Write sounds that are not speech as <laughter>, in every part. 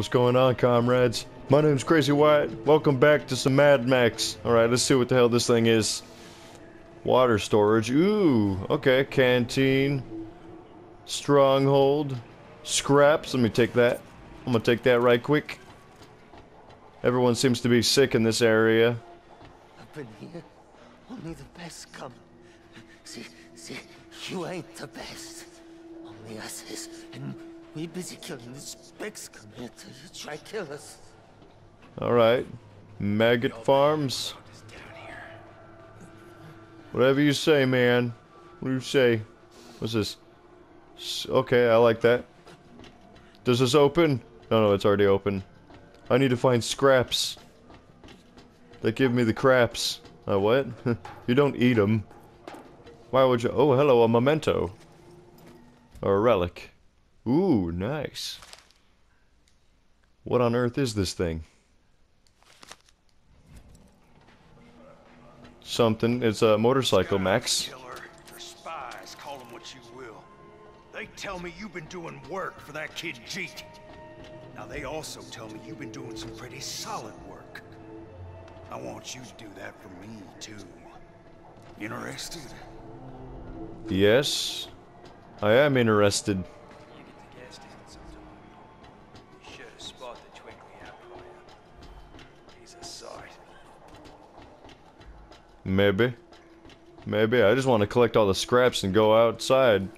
What's going on, comrades? My name's Crazy Wyatt. Welcome back to some Mad Max. Alright, let's see what the hell this thing is. Water storage. Ooh, okay. Canteen. Stronghold. Scraps. Let me take that. I'm gonna take that right quick. Everyone seems to be sick in this area. Up in here, only the best come. See, see, you ain't the best. Only us is, and we busy killing the here till you try kill us. Alright. Maggot farms. Whatever you say, man. What do you say? What's this? Okay, I like that. Does this open? No, no, it's already open. I need to find scraps. They give me the craps. Uh, what? <laughs> you don't eat them. Why would you? Oh, hello, a memento. Or a relic. Ooh, nice. What on earth is this thing? Something. It's a motorcycle, Max. Killer spies, call them what you will. They tell me you've been doing work for that kid Jeet. Now they also tell me you've been doing some pretty solid work. I want you to do that for me too. Interested? Yes. I am interested. Maybe. Maybe. I just want to collect all the scraps and go outside.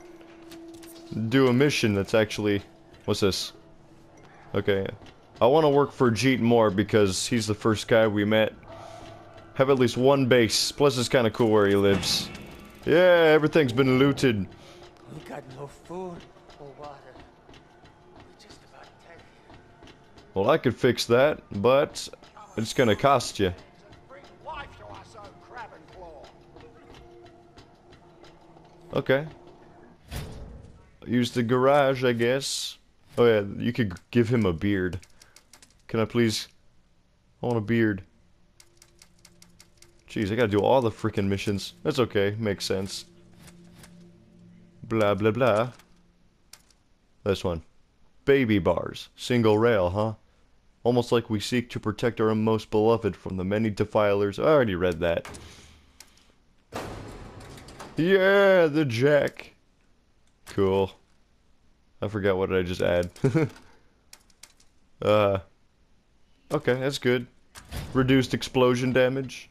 Do a mission that's actually... What's this? Okay. I want to work for Jeet more because he's the first guy we met. Have at least one base. Plus it's kind of cool where he lives. Yeah, everything's been looted. We got no food or water. We're just about dead. Well, I could fix that, but it's gonna cost you. Okay. Use the garage, I guess. Oh yeah, you could give him a beard. Can I please? I want a beard. Jeez, I gotta do all the freaking missions. That's okay, makes sense. Blah blah blah. This one. Baby bars. Single rail, huh? Almost like we seek to protect our most beloved from the many defilers. I already read that. Yeah, the jack. Cool. I forgot what did I just add. <laughs> uh. Okay, that's good. Reduced explosion damage.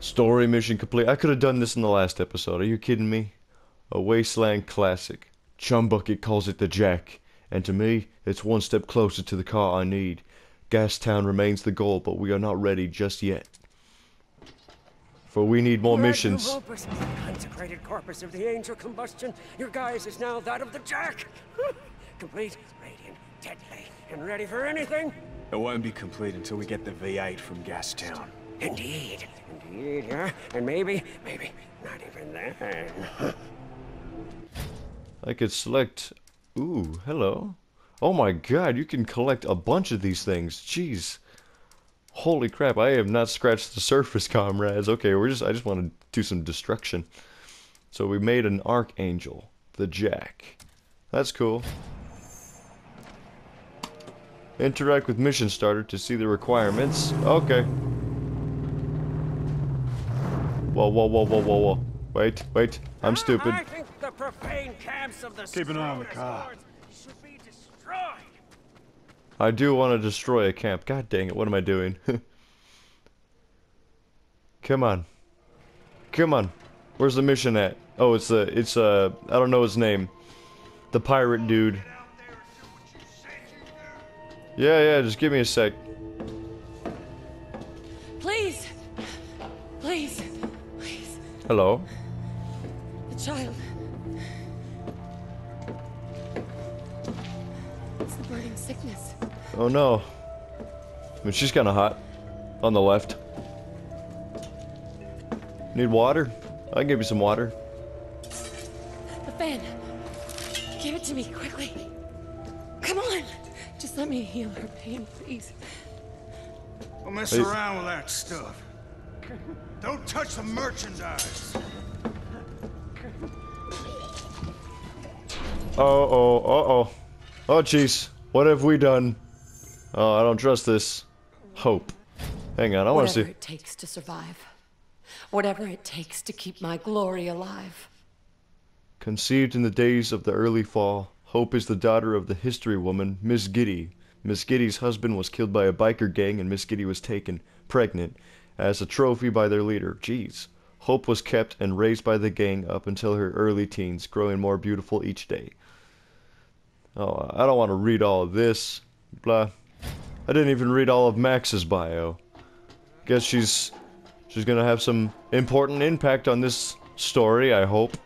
Story mission complete. I could have done this in the last episode. Are you kidding me? A wasteland classic. Chumbucket calls it the Jack, and to me, it's one step closer to the car I need. Gastown remains the goal, but we are not ready just yet. For we need more missions. Opus, consecrated corpus of the angel combustion. Your guise is now that of the Jack. <laughs> Complete, radiant, deadly, and ready for anything. It won't be complete until we get the V8 from Gastown. Indeed, indeed, yeah. And maybe, maybe, not even then. I could select. Ooh, hello. Oh my god, you can collect a bunch of these things. Jeez. Holy crap, I have not scratched the <laughs> surface, comrades. Okay, we're just I just want to do some destruction. So we made an archangel, the Jack. That's cool. Interact with mission starter to see the requirements. Okay. Whoa, whoa, whoa, whoa, whoa, whoa. Wait, wait. I'm stupid. I think the profane camps of the Keep an eye on the Stronger car. Swords should be destroyed. I do want to destroy a camp. God dang it, what am I doing? <laughs> Come on. Come on. Where's the mission at? Oh, it's the, it's uh, I don't know his name. The pirate dude. Yeah, yeah, just give me a sec. Please! Please! Please! Hello? The child. Oh no. I mean, she's kind of hot. On the left. Need water? I can give you some water. The fan. Give it to me quickly. Come on! Just let me heal her pain, please. Don't mess Hey. around with that stuff. Don't touch the merchandise. Uh oh, uh oh. Oh, jeez. What have we done? Oh, I don't trust this. Hope. Hang on, I want to see. Whatever it takes to survive. Whatever it takes to keep my glory alive. Conceived in the days of the early fall, Hope is the daughter of the history woman, Miss Giddy. Miss Giddy's husband was killed by a biker gang, and Miss Giddy was taken, pregnant, as a trophy by their leader. Jeez. Hope was kept and raised by the gang up until her early teens, growing more beautiful each day. Oh, I don't want to read all of this. Blah. I didn't even read all of Max's bio. Guess she's she's gonna have some important impact on this story, I hope.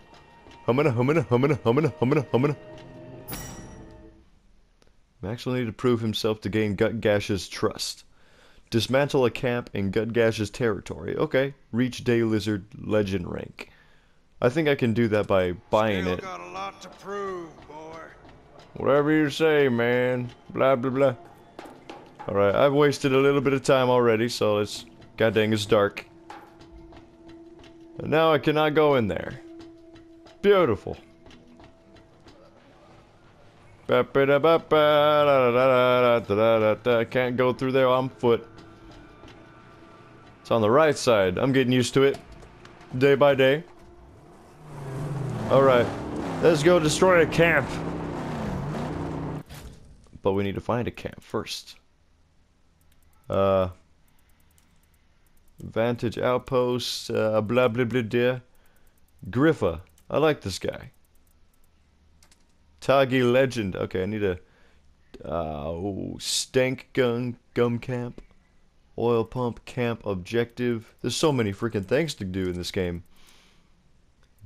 Humana, humana, humana, humana, humana, humana. Max will need to prove himself to gain Gutgash's trust. Dismantle a camp in Gutgash's territory. Okay, reach Day Lizard legend rank. I think I can do that by buying Still it. got a lot to prove, boy. Whatever you say, man. Blah, blah, blah. Alright, I've wasted a little bit of time already, so it's... God dang, it's dark. And now I cannot go in there. Beautiful. Can't go through there on foot. It's on the right side. I'm getting used to it. Day by day. Alright. Let's go destroy a camp. But we need to find a camp first. Uh... Vantage outpost, uh, blah blah blah blah. Griffa. I like this guy. Tagi Legend. Okay, I need a uh, oh, stank gun gum camp, oil pump camp objective. There's so many freaking things to do in this game.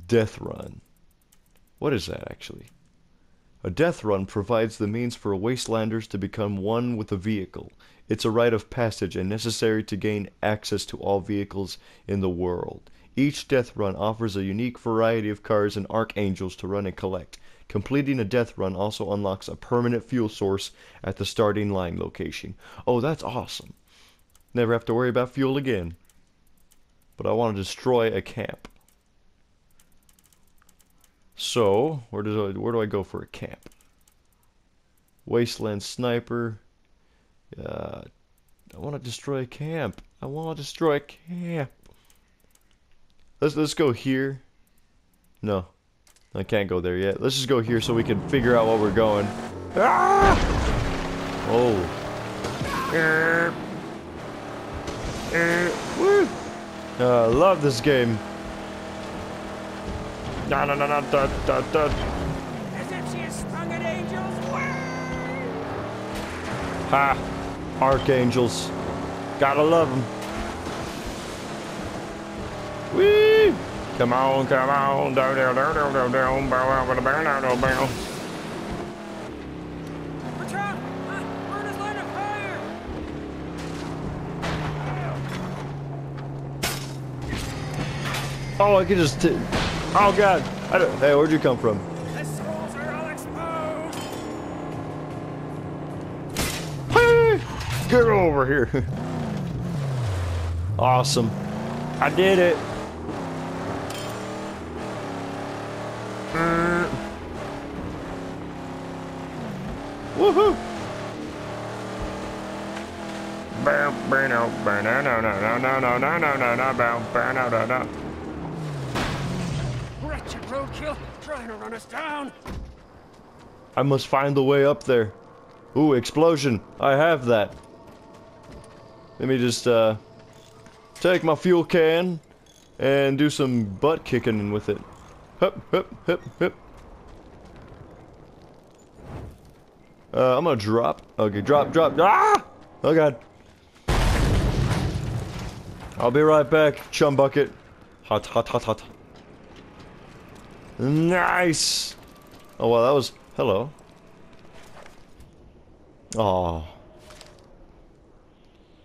Death run. What is that actually? A death run provides the means for wastelanders to become one with a vehicle. It's a rite of passage and necessary to gain access to all vehicles in the world. Each death run offers a unique variety of cars and archangels to run and collect. Completing a death run also unlocks a permanent fuel source at the starting line location. Oh, that's awesome. Never have to worry about fuel again. But I want to destroy a camp. So, where do I, where do I go for a camp? Wasteland Sniper. Uh, I want to destroy a camp. I want to destroy a camp. Let's let's go here. No, I can't go there yet. Let's just go here so we can figure out what we're going. Ah! Oh. Woo. Uh, I love this game. Da, da, da, da, da, da, da. As if she is sprung an angel's way! Ha! Archangels. Gotta love them. Whee! Come on, come on. Down, down, down, down, down, down. Bow, bow, bow, bow, bow, bow, bow. Oh, I could just. T oh, God. I don't, hey, where'd you come from? The souls are all exposed! Hey, Get over here. <laughs> awesome. I did it. Mm. Woohoo! Bow, bow, no, bow, no, no, no, no, no, no, no, no, no, no, bow, bow, no, no, no. Roadkill, trying to run us down! I must find the way up there. Ooh, explosion. I have that. Let me just, uh, take my fuel can and do some butt kicking with it. Hup, hup, hup, hup. Uh, I'm gonna drop. Okay, drop, drop. Ah! Oh god. I'll be right back, Chumbucket. Hot, hot, hot, hot. Nice! Oh, well, that was... Hello. Oh.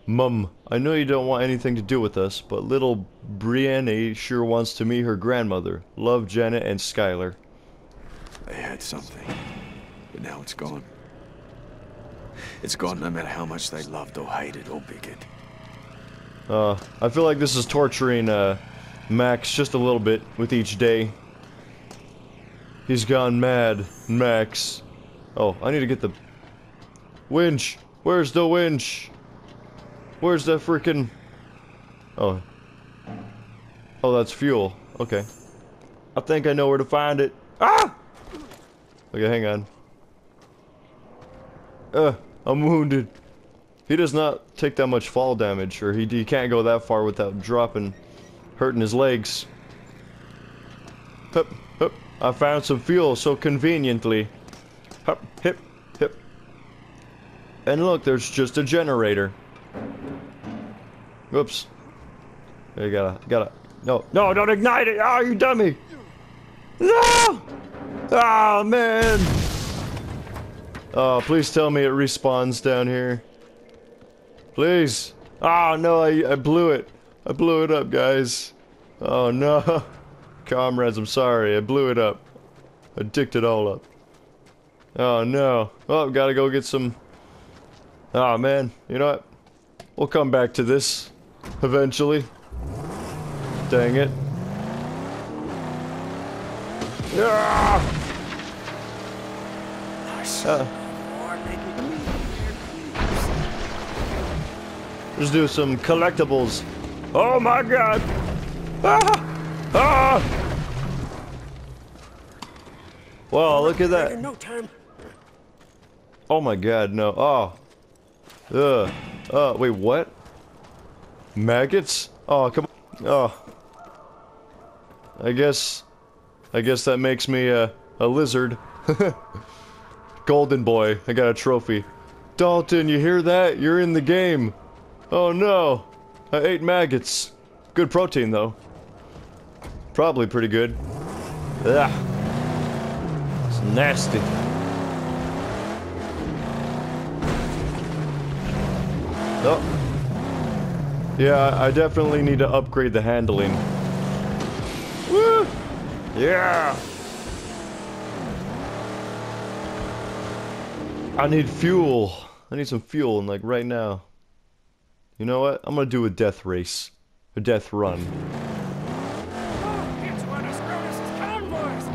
Mum, I know you don't want anything to do with us, but little Brienne sure wants to meet her grandmother. Love Janet and Skylar. They had something, but now it's gone. It's gone no matter how much they loved or hated or bigoted. Uh, I feel like this is torturing, uh, Max just a little bit with each day. He's gone mad, Max. Oh, I need to get the winch. Where's the winch? Where's the freaking? Oh. Oh, that's fuel. Okay. I think I know where to find it. Ah! Okay, hang on. Uh, I'm wounded. He does not take that much fall damage, or he, he can't go that far without dropping, hurting his legs. Hup. I found some fuel so conveniently. Hup, hip, hip. And look, there's just a generator. Whoops. You gotta, gotta. No, no, don't ignite it! Oh, you dummy! No! Oh, man! Oh, please tell me it respawns down here. Please. Oh, no, I, I blew it. I blew it up, guys. Oh, no. <laughs> Comrades, I'm sorry. I blew it up. I dicked it all up. Oh, no. Well, gotta go get some... Oh, man. You know what? We'll come back to this. Eventually. Dang it. Ah! Uh, let's do some collectibles. Oh my god! Ah! Ah! Wow, look at that. no time. Oh my god, no. Oh. Ugh. Uh, wait, what? Maggots? Oh, come on. Oh. I guess... I guess that makes me a, a lizard. <laughs> Golden boy. I got a trophy. Dalton, you hear that? You're in the game. Oh no. I ate maggots. Good protein, though. Probably pretty good. Ugh. It's nasty. Oh. Yeah, I definitely need to upgrade the handling. Woo! Yeah! I need fuel. I need some fuel, and like right now. You know what? I'm gonna do a death race. A death run. Oh, it's one of Scrotus's convoys.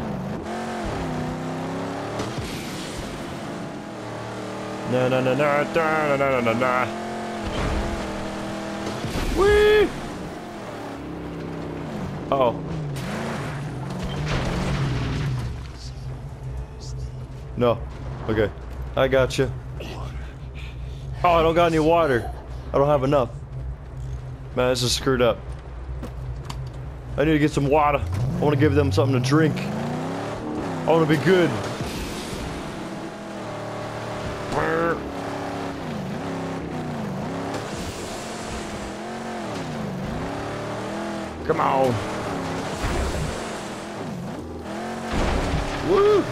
Na na na na da, na na na na na. Whee! Oh. No. Okay. I got you. Oh, I don't got any water. I don't have enough. Man, this is screwed up. I need to get some water. I want to give them something to drink. I want to be good. Come on. Woo!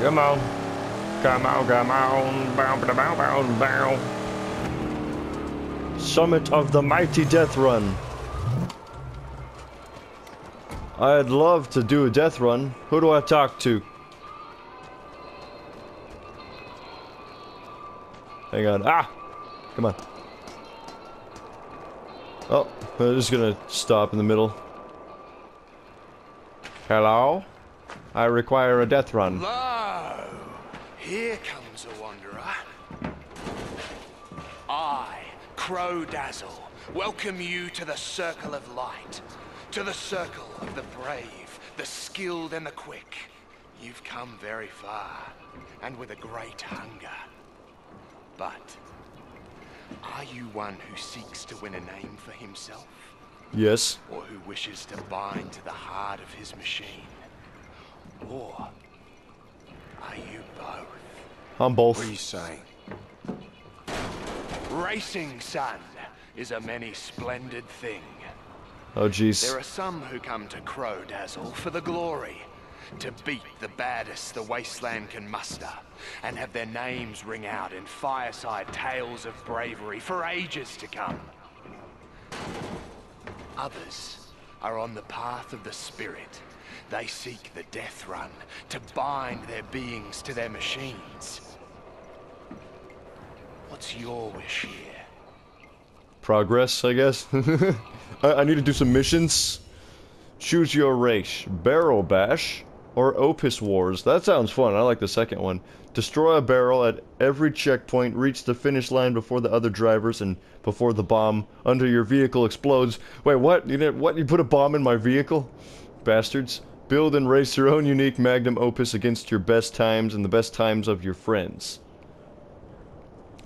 Come on. Come on, come on. Bow, bow, bow, bow, bow. Summit of the Mighty Death Run. I'd love to do a death run. Who do I talk to? Hang on. Ah! Come on. Oh, I'm just gonna stop in the middle. Hello? I require a death run. Here comes a wanderer. I, Crow Dazzle, welcome you to the Circle of Light. To the Circle of the Brave, the Skilled and the Quick. You've come very far, and with a great hunger. But, are you one who seeks to win a name for himself? Yes. or who wishes to bind to the heart of his machine? Or are you both? I'm both. What are you saying? Racing, son, is a many splendid thing. Oh, jeez. There are some who come to Crow Dazzle for the glory, to beat the baddest the wasteland can muster, and have their names ring out in fireside tales of bravery for ages to come. Others are on the path of the spirit. They seek the death run to bind their beings to their machines. What's your wish here? Progress, I guess. <laughs> I, I need to do some missions. Choose your race. Barrel bash. Or Opus Wars. That sounds fun. I like the second one. Destroy a barrel at every checkpoint, reach the finish line before the other drivers and before the bomb under your vehicle explodes. Wait, what? You did what? You put a bomb in my vehicle? Bastards. Build and race your own unique magnum opus against your best times and the best times of your friends.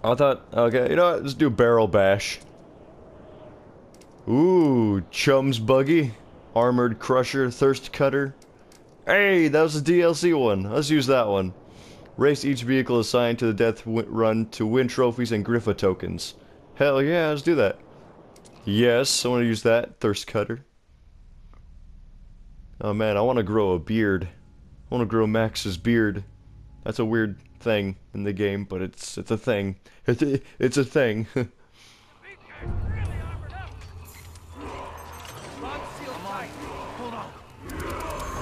I thought, okay, you know what? Let's do barrel bash. Ooh, Chum's Buggy, Armored Crusher, Thirst Cutter. Hey, that was the DLC one. Let's use that one. Race each vehicle assigned to the death run to win trophies and Griffa tokens. Hell yeah, let's do that. Yes, I want to use that. Thirst Cutter. Oh man, I want to grow a beard. I want to grow Max's beard. That's a weird thing in the game, but it's it's a thing. It's a, it's a thing. <laughs>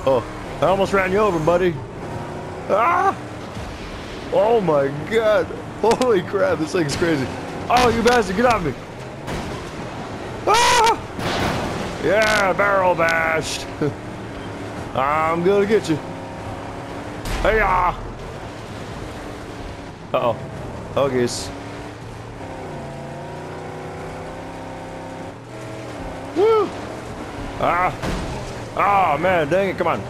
oh, I almost ran you over, buddy. Ah! Oh my god. Holy crap, this thing's crazy. Oh, you bastard, get off me. Ah! Yeah, barrel bashed. <laughs> I'm gonna get you. Hey, ah! Uh oh. Huggies. Woo! Ah! Oh man, dang it, come on.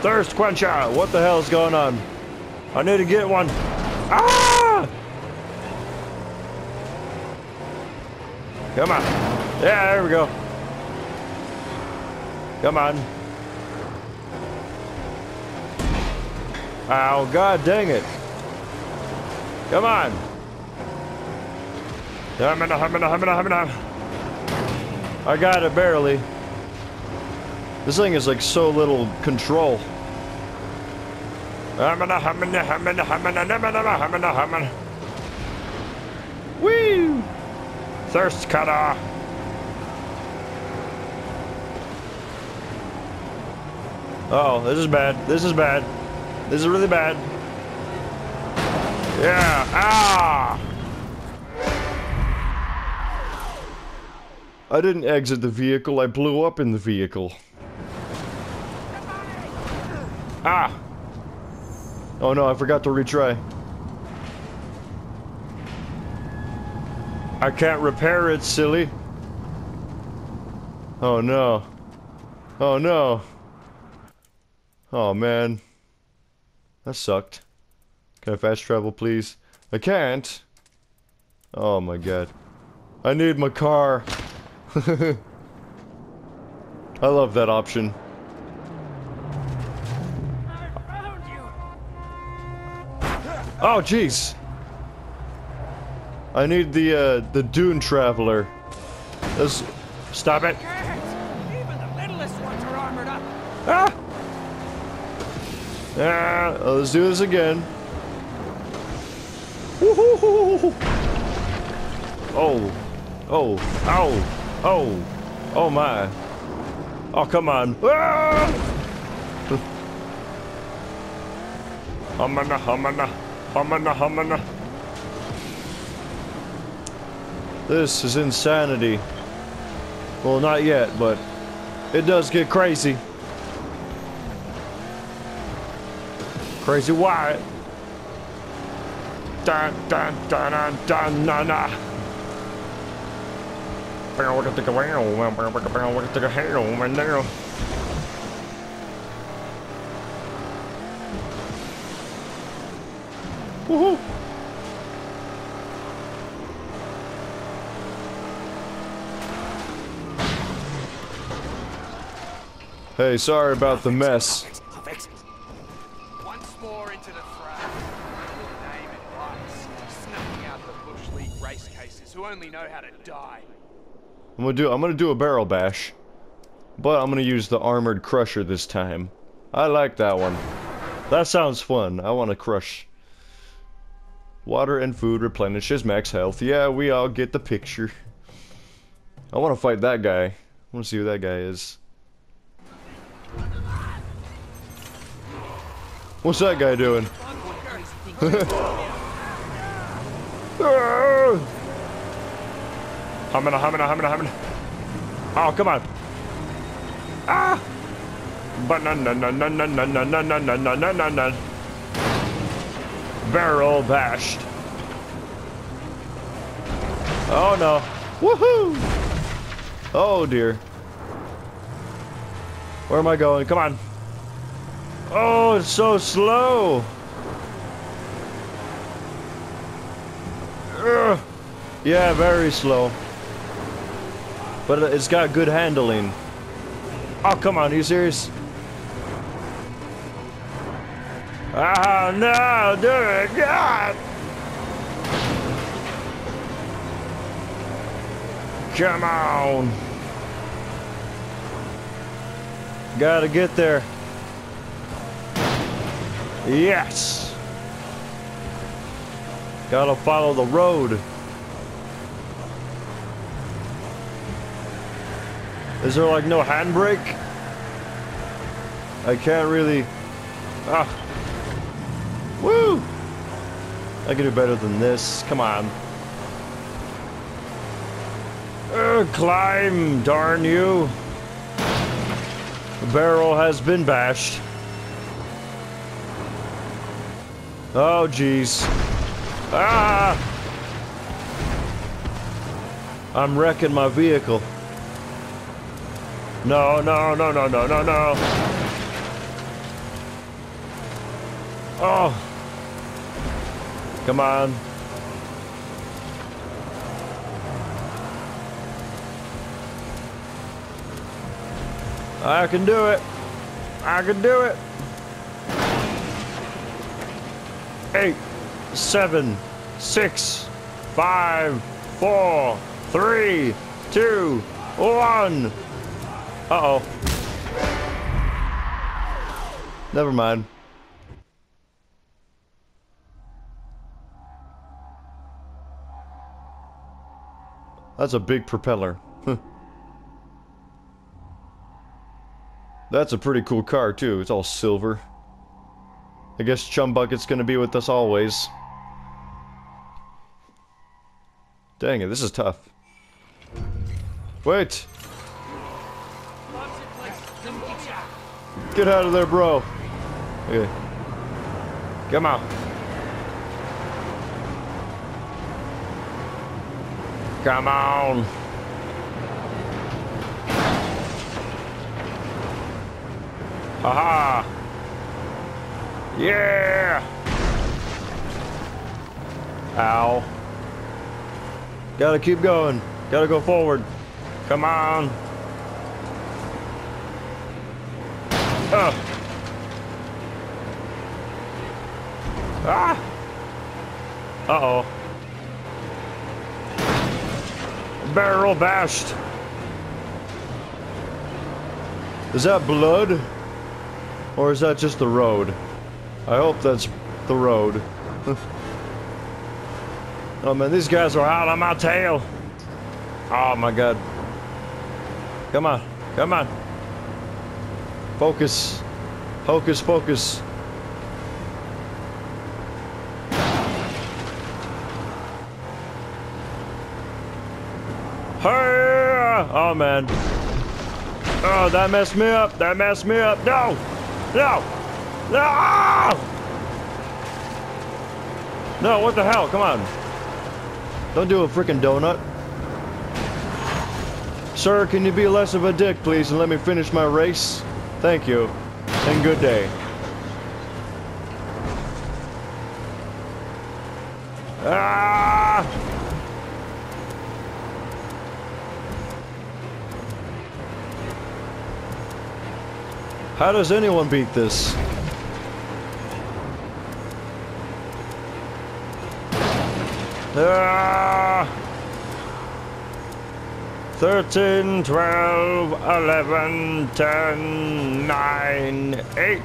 Thirst quencher! What the hell is going on? I need to get one. Ah! Come on. Yeah, there we go. Come on. Oh, god dang it. Come on. I got it barely. This thing is like so little control. Woo! Thirst cutter. Uh oh, this is bad. This is bad. This is really bad. Yeah. Ah! I didn't exit the vehicle, I blew up in the vehicle. Ah! Oh no, I forgot to retry. I can't repair it, silly. Oh no. Oh no. Oh man. That sucked. Can I fast travel, please? I can't. Oh my god. I need my car. <laughs> I love that option. Oh jeez. I need the uh, the Dune Traveler. Let's stop it. Even the littlest ones are armored up. Ah! Ah, let's do this again. Woohoo! Oh, oh, ow, oh, oh my. Oh, come on. Ah! <laughs> Humana, humana, humana, humana. This is insanity. Well, not yet, but it does get crazy. Crazy Wyatt. Dun dun dun dun dun na na. Woohoo! Hey, sorry about the mess. I'll fix it. Once more into the fray. Name and. Snuffing out the Bush League race cases who only know how to die. I'm gonna do I'm gonna do a barrel bash. But I'm gonna use the armored crusher this time. I like that one. That sounds fun. I wanna crush. Water and food replenishes max health. Yeah, we all get the picture. I wanna fight that guy. I wanna see who that guy is. What's that guy doing? Humana, humana, humana, humana. Oh, come on. Ah! But no, no, no, no, no, no, no, no, no, no, no, no, no! Barrel bashed. Oh no. Woohoo! Oh dear. Where am I going? Come on. Oh, it's so slow. Ugh. Yeah, very slow. But it's got good handling. Oh, come on, are you serious? Oh, no, it, God! Come on. Gotta get there. Yes! Gotta follow the road. Is there like no handbrake? I can't really... Ah. Woo! I can do better than this. Come on. Uh, climb, darn you. The barrel has been bashed. Oh, jeez. Ah! I'm wrecking my vehicle. No, no, no, no, no, no, no. Oh. Come on. I can do it. I can do it. Eight, seven, six, five, four, three, two, one. Uh-oh. Never mind. That's a big propeller. That's a pretty cool car, too. It's all silver. I guess Chumbucket's gonna be with us always. Dang it, this is tough. Wait! Get out of there, bro! Okay. Come on. Come on! Haha! Yeah! Ow. Gotta keep going. Gotta go forward. Come on. Ugh. Ah! Uh-oh. Barrel bashed. Is that blood? Or is that just the road? I hope that's the road. <laughs> oh man, these guys are out on my tail. Oh my god. Come on, come on. Focus. Focus, focus. Oh man. Oh, that messed me up. That messed me up. No! No! No! No, what the hell? Come on. Don't do a freaking donut. Sir, can you be less of a dick, please, and let me finish my race? Thank you. And good day. Ah! How does anyone beat this? Ah! 13, 12, 11, 10, 9, 8,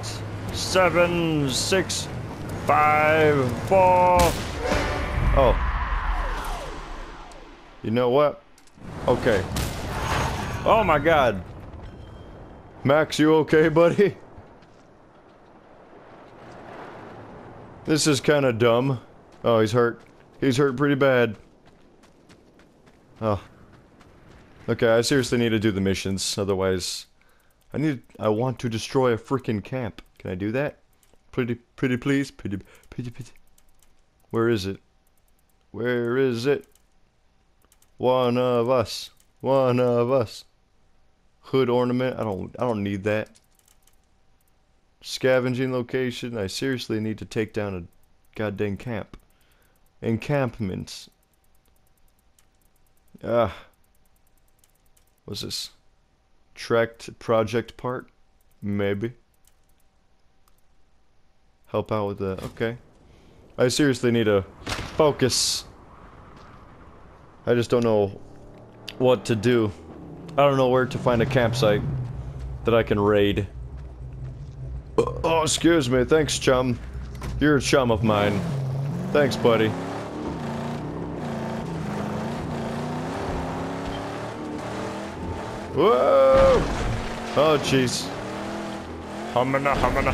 7, 6, 5, 4. Oh. You know what? Okay. Oh my god. Max, you okay, buddy? This is kind of dumb. Oh, he's hurt. He's hurt pretty bad. Oh. Okay, I seriously need to do the missions, otherwise I need. I want to destroy a freaking camp. Can I do that? Pretty, pretty, please, pretty, pretty, pretty. Where is it? Where is it? One of us. One of us. Hood ornament. I don't. I don't need that. Scavenging location. I seriously need to take down a goddamn camp. Encampments. Ah. What's this? Tracked project part? Maybe. Help out with that. Okay. I seriously need to focus. I just don't know what to do. I don't know where to find a campsite that I can raid. Oh, excuse me. Thanks, chum. You're a chum of mine. Thanks, buddy. Whoa! Oh, jeez. Humana, humana.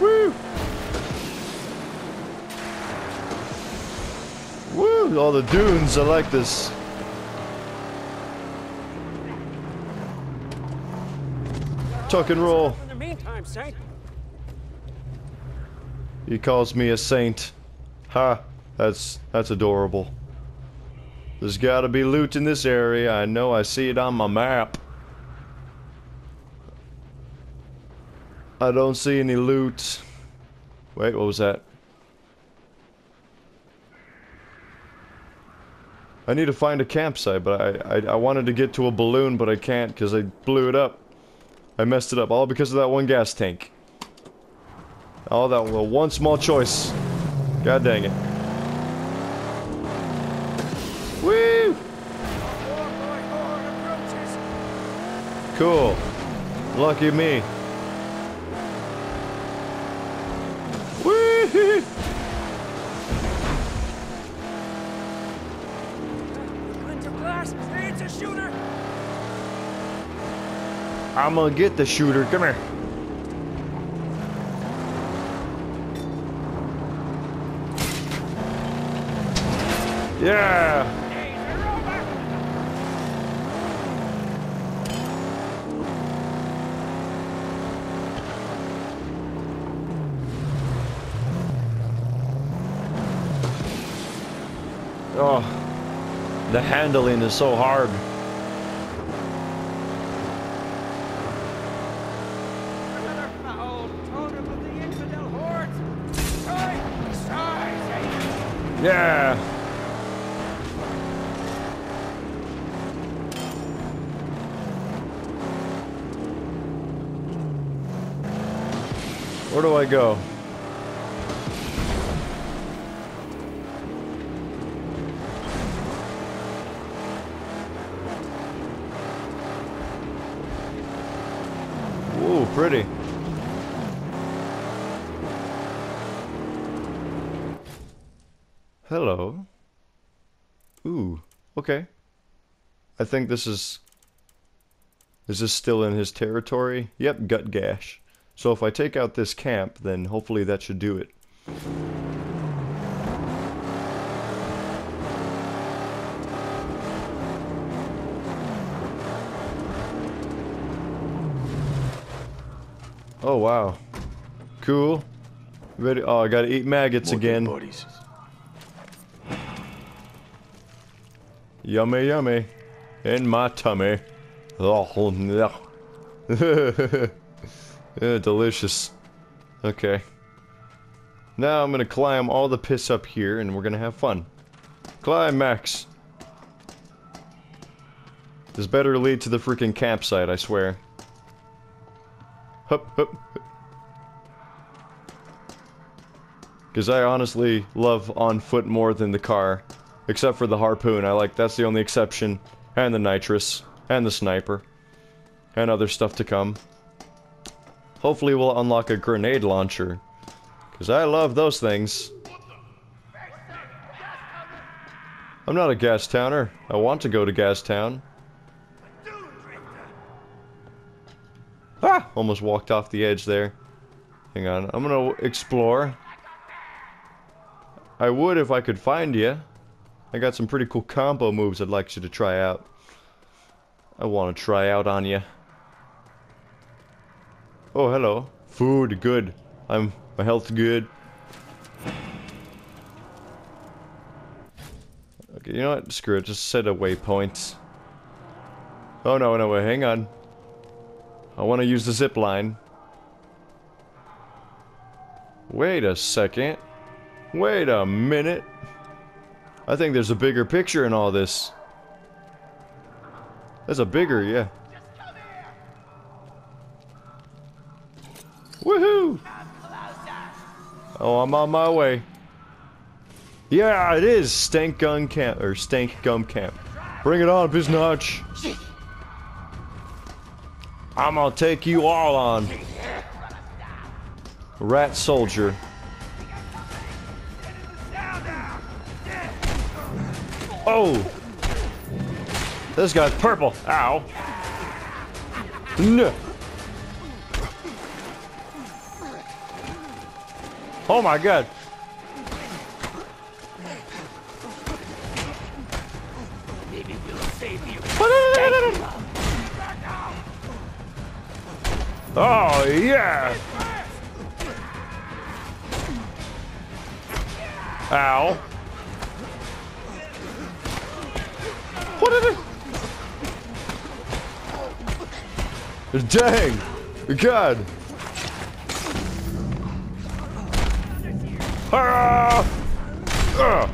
Woo! Woo! All the dunes, I like this. Tuck and roll. In the meantime, Saint, He calls me a saint. Ha! That's that's adorable. There's gotta be loot in this area. I know I see it on my map. I don't see any loot. Wait, what was that? I need to find a campsite, but I, I, I wanted to get to a balloon, but I can't because I blew it up. I messed it up, all because of that one gas tank. All that well, one small choice. God dang it. Woo! Cool. Lucky me. Shooter. I'm gonna get the shooter. Come here. Yeah. Oh, the handling is so hard. Yeah. Where do I go? Ooh, pretty. Hello. Ooh, okay. I think this is... Is this still in his territory? Yep, Gutgash. So if I take out this camp, then hopefully that should do it. Oh, wow. Cool. Ready? Oh, I gotta eat maggots More again. Yummy, yummy. In my tummy. Oh, <laughs> no. delicious. Okay. Now I'm gonna climb all the piss up here and we're gonna have fun. Climax! This better lead to the freaking campsite, I swear. Hup, hup, Because I honestly love on foot more than the car. Except for the harpoon, I like, that's the only exception. And the nitrous. And the sniper. And other stuff to come. Hopefully we'll unlock a grenade launcher. Because I love those things. I'm not a gas towner. I want to go to Gastown. Ah! Almost walked off the edge there. Hang on, I'm gonna explore. I would if I could find you. I got some pretty cool combo moves I'd like you to try out. I want to try out on you. Oh, hello. Food, good. I'm my health's good. Okay, you know what? Screw it. Just set a waypoint. Oh no, no, wait, hang on. I want to use the zip line. Wait a second. Wait a minute. I think there's a bigger picture in all this. There's a bigger, yeah. Woohoo! Oh, I'm on my way. Yeah, it is Stank Gun Camp, or Stank Gum Camp. Bring it on, Biznatch. I'm gonna take you all on. Rat Soldier. Oh! This guy's purple. Ow. No. Oh my god. Oh yeah. Ow. Dang! God! Ah! Uh,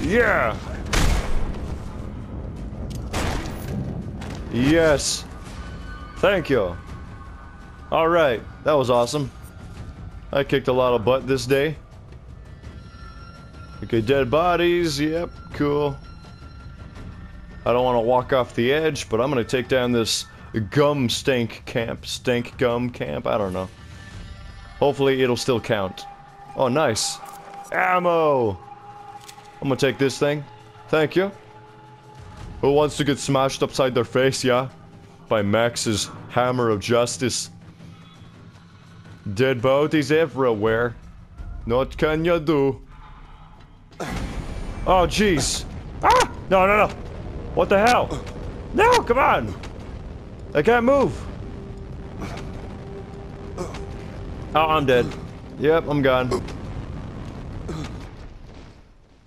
yeah! Yes! Thank you! Alright, that was awesome. I kicked a lot of butt this day. Okay, dead bodies, yep, cool. I don't want to walk off the edge, but I'm going to take down this gum stank camp. Stank gum camp? I don't know. Hopefully it'll still count. Oh, nice. Ammo! I'm gonna take this thing. Thank you. Who wants to get smashed upside their face, yeah? By Max's hammer of justice. Dead bodies everywhere. What can you do? Oh, jeez. Ah! No, no, no. What the hell? No, come on! I can't move. Oh, I'm dead. Yep, I'm gone.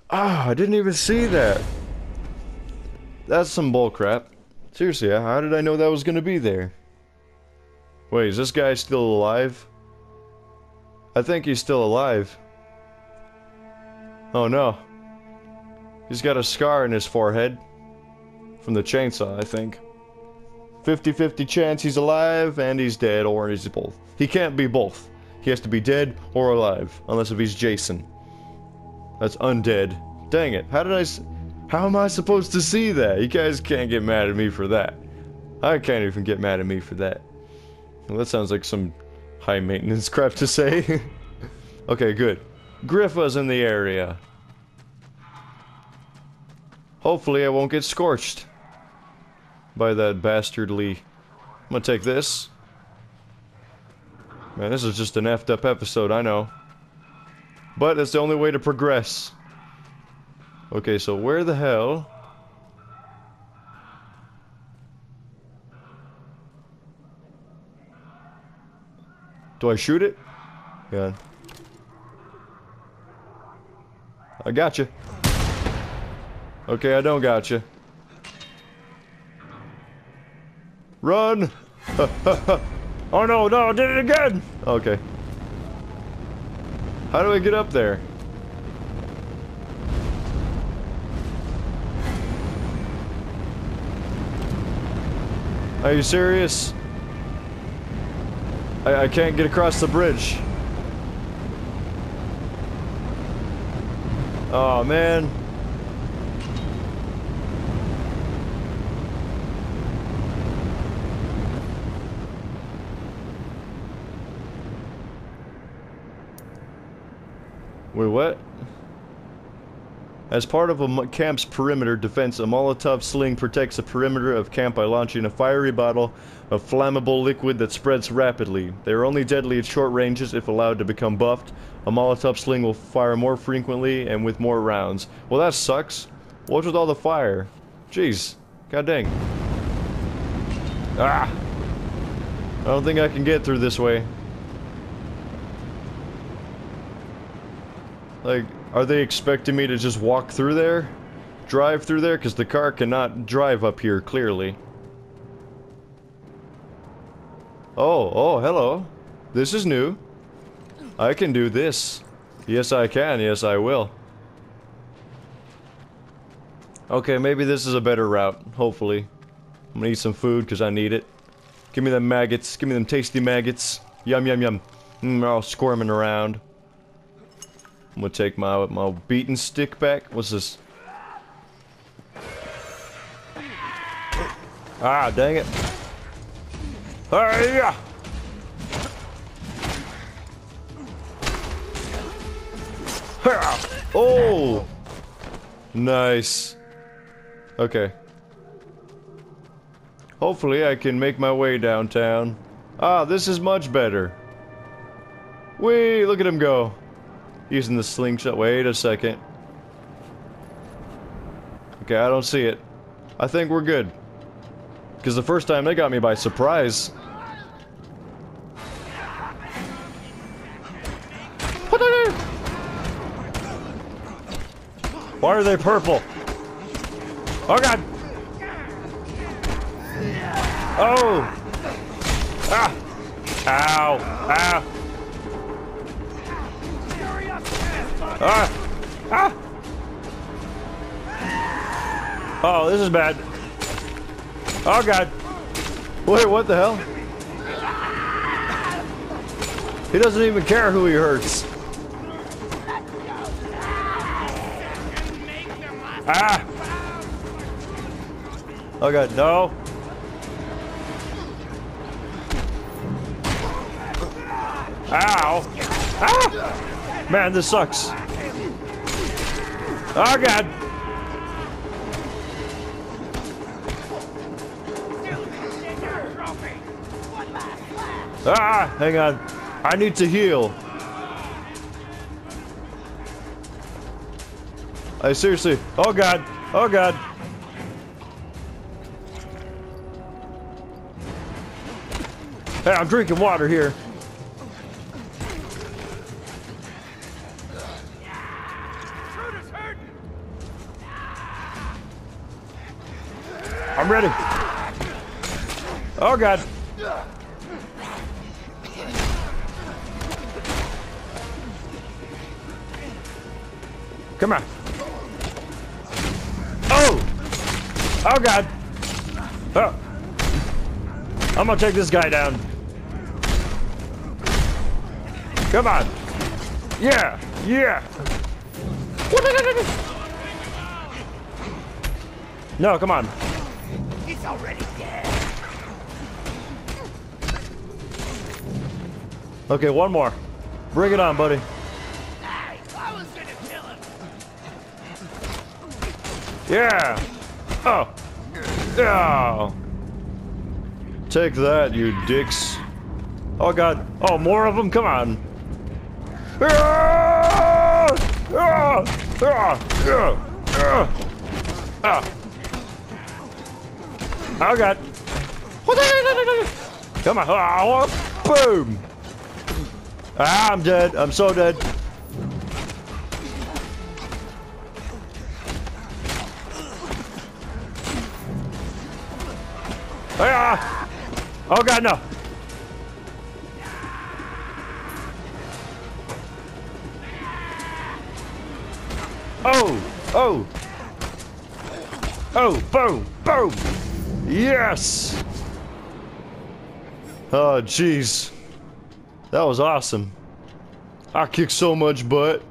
Ah, I didn't even see that. That's some bullcrap. Seriously, how did I know that was gonna be there? Wait, is this guy still alive? I think he's still alive. Oh no. He's got a scar in his forehead. From the chainsaw, I think. 50-50 chance he's alive and he's dead, or he's both. He can't be both. He has to be dead or alive, unless if he's Jason. That's undead. Dang it, how did I How am I supposed to see that? You guys can't get mad at me for that. I can't even get mad at me for that. Well, that sounds like some high maintenance <laughs> crap to say. <laughs> okay, good. Griffa's in the area. Hopefully I won't get scorched by that bastardly... I'm gonna take this. Man, this is just an effed up episode, I know. But it's the only way to progress. Okay, so where the hell... Do I shoot it? Yeah. I got you. Okay, I don't got you. Run! <laughs> oh no, no, I did it again! Okay. How do I get up there? Are you serious? I, I can't get across the bridge. Oh man. Wait, what? As part of a camp's perimeter defense, a Molotov sling protects the perimeter of camp by launching a fiery bottle of flammable liquid that spreads rapidly. They are only deadly at short ranges if allowed to become buffed. A Molotov sling will fire more frequently and with more rounds. Well, that sucks. What's with all the fire? Jeez. God dang. Ah! I don't think I can get through this way. Like, are they expecting me to just walk through there? Drive through there? Because the car cannot drive up here, clearly. Oh, oh, hello. This is new. I can do this. Yes, I can. Yes, I will. Okay, maybe this is a better route. Hopefully. I'm gonna eat some food because I need it. Give me them maggots. Give me them tasty maggots. Yum, yum, yum. Mm, they're all squirming around. I'm gonna take my my beaten stick back. What's this? Ah, dang it. Hiya! Oh! Nice. Okay. Hopefully I can make my way downtown. Ah, this is much better. Whee! Look at him go. Using the slingshot. Wait a second. Okay, I don't see it. I think we're good. Because the first time they got me by surprise. Why are they purple? Oh god! Oh! Ah! Ow! Ah! Ah! Ah! Oh, this is bad. Oh god. Wait, what the hell? He doesn't even care who he hurts. Ah! Oh god, no. Ow! Ah! Man, this sucks. Oh god! Ah! Hang on. I need to heal. I seriously. Oh god. Oh god. Hey, I'm drinking water here. I'm ready. Oh god. Come on. Oh! Oh god. Oh. I'm gonna take this guy down. Come on. Yeah. Yeah. No, come on. Okay, one more. Bring it on, buddy. Yeah. Oh. Oh. Take that, you dicks. Oh god. Oh, more of them? Come on. Ah! Ah! Ah! Ah! Oh god. Come on. Oh, boom. Ah, I'm dead. I'm so dead. Ah! Oh god, no. Oh! Oh! Oh, boom! Boom! Yes! Oh, jeez. That was awesome. I kicked so much butt,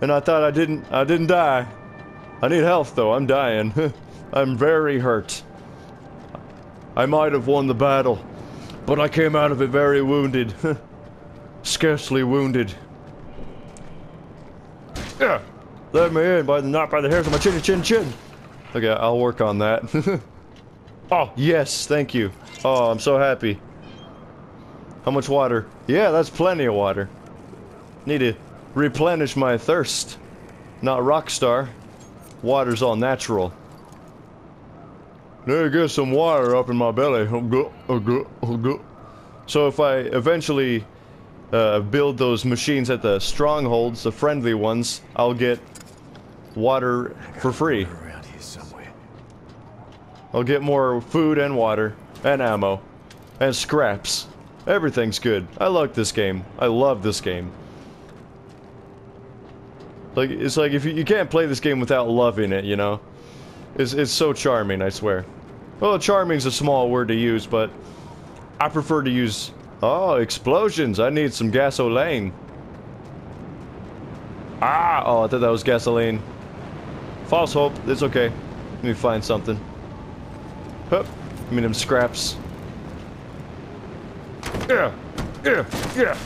and I thought I didn't, I didn't die. I need health though, I'm dying. <laughs> I'm very hurt. I might have won the battle, but I came out of it very wounded. <laughs> Scarcely wounded. Yeah. Let me in by the not by the hairs of my chin chin chin. Okay, I'll work on that. <laughs> oh, yes, thank you. Oh, I'm so happy. How much water? Yeah, that's plenty of water. Need to replenish my thirst. Not Rockstar. Water's all natural. Need to get some water up in my belly. So if I eventually uh, build those machines at the strongholds, the friendly ones, I'll get water for free. I'll get more food and water and ammo and scraps. Everything's good. I like this game. I love this game. Like it's like if you, you can't play this game without loving it, you know. It's it's so charming, I swear. Well, charming's a small word to use, but I prefer to use Oh, explosions. I need some gasoline. Ah, oh, I thought that was gasoline. False hope. It's okay. Let me find something. Hup. I mean, them scraps. Yeah. Yeah. Yeah.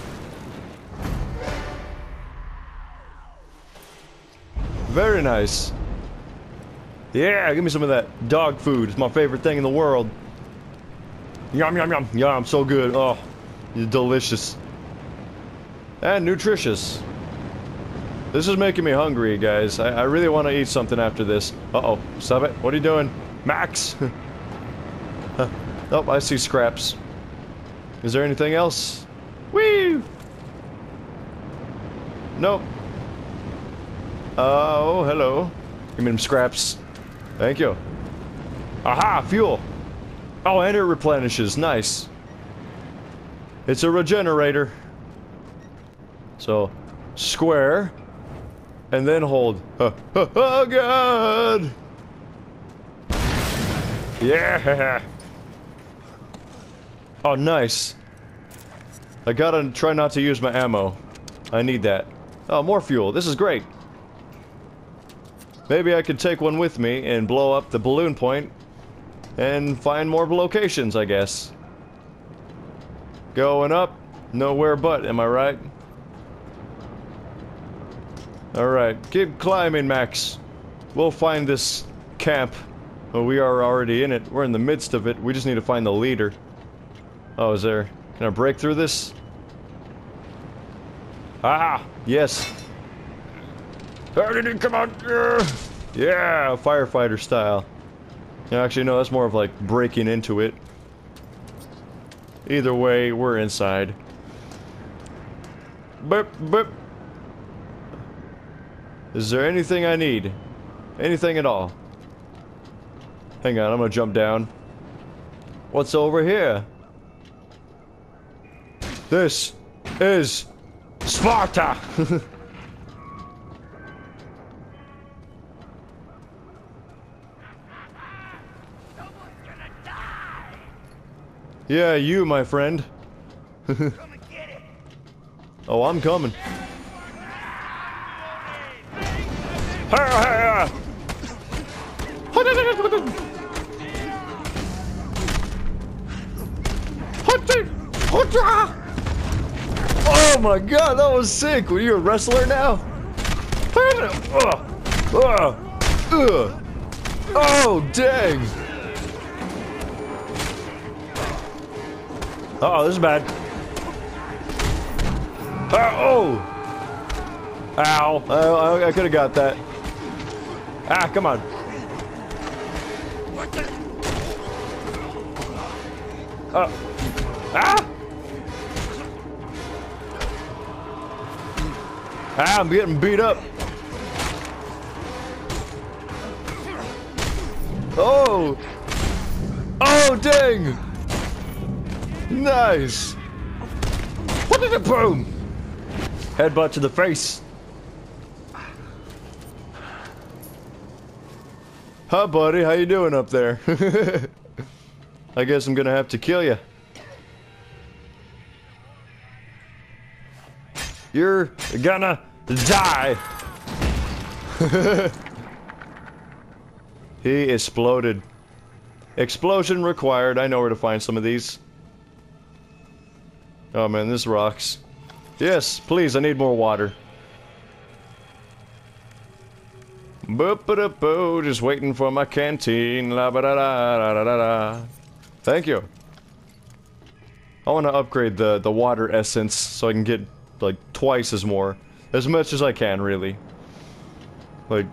Very nice. Yeah, give me some of that dog food. It's my favorite thing in the world. Yum, yum, yum. Yum, so good. Oh, delicious. And nutritious. This is making me hungry, guys. I, I really want to eat something after this. Uh-oh. Stop it. What are you doing? Max! <laughs> oh, I see scraps. Is there anything else? Whee! Nope. Uh, oh, hello. Give me them scraps. Thank you. Aha! Fuel! Oh, and it replenishes. Nice. It's a regenerator. So, square. And then hold. Oh, oh, oh god! Yeah! <laughs> Oh, nice. I gotta try not to use my ammo. I need that. Oh, more fuel. This is great. Maybe I could take one with me and blow up the balloon point and find more locations, I guess. Going up, nowhere but, am I right? Alright, keep climbing, Max. We'll find this camp. Well, we are already in it. We're in the midst of it. We just need to find the leader. Oh, is there... Can I break through this? Ah! Yes! How did he come out? Yeah, firefighter style. Actually, no, that's more of like breaking into it. Either way, we're inside. Burp, burp. Is there anything I need? Anything at all? Hang on, I'm gonna jump down. What's over here? This is Sparta! <laughs> yeah, you, my friend. <laughs> oh, I'm coming. Oh my god, that was sick! Were you a wrestler now? Oh, dang! Uh oh, this is bad. Uh oh! Ow. I, I could have got that. Ah, come on. Uh. Ah! I'm getting beat up. Oh! Oh, dang! Nice! What did it boom? Headbutt to the face. Hi, buddy. How you doing up there? <laughs> I guess I'm gonna have to kill you. You're gonna die. <laughs> he exploded. Explosion required. I know where to find some of these. Oh man, this rocks. Yes, please, I need more water. Boop -a -da -boo, just waiting for my canteen. La -ba -da -da -da -da -da. Thank you. I want to upgrade the, the water essence so I can get, like, twice as more. As much as I can, really. Like,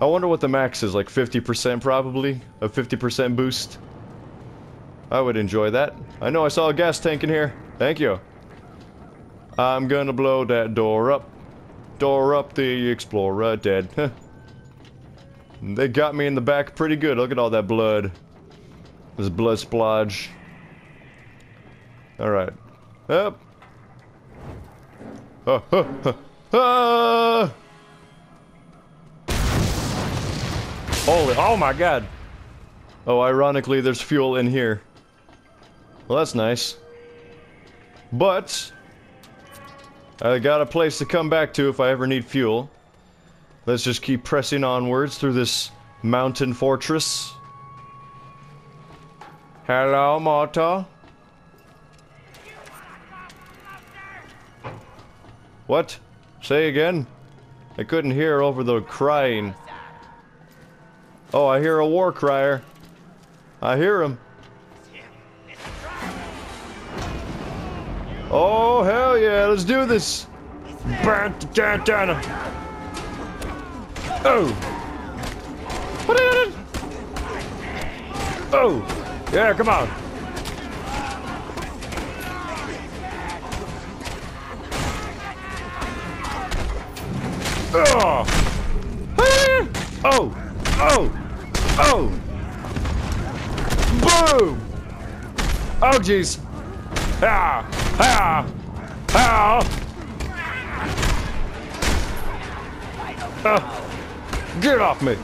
I wonder what the max is, like 50% probably? A 50% boost? I would enjoy that. I know I saw a gas tank in here. Thank you. I'm gonna blow that door up. Door up, the Explorer dead. they got me in the back pretty good. Look at all that blood. This blood splodge. Alright. Up. Oh, oh, oh. Ah! Holy, oh my god. Oh, ironically, there's fuel in here. Well, that's nice. But, I got a place to come back to if I ever need fuel. Let's just keep pressing onwards through this mountain fortress. Hello, Marta. What? Say again? I couldn't hear over the crying. Oh, I hear a war crier. I hear him. Oh, hell yeah, let's do this. Oh. Oh. Yeah, come on. Oh. Oh. Oh. Boom! Oh, jeez. Ah! Ah! Ah! Uh, get off me!